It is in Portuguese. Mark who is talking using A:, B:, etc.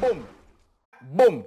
A: Boom. Boom.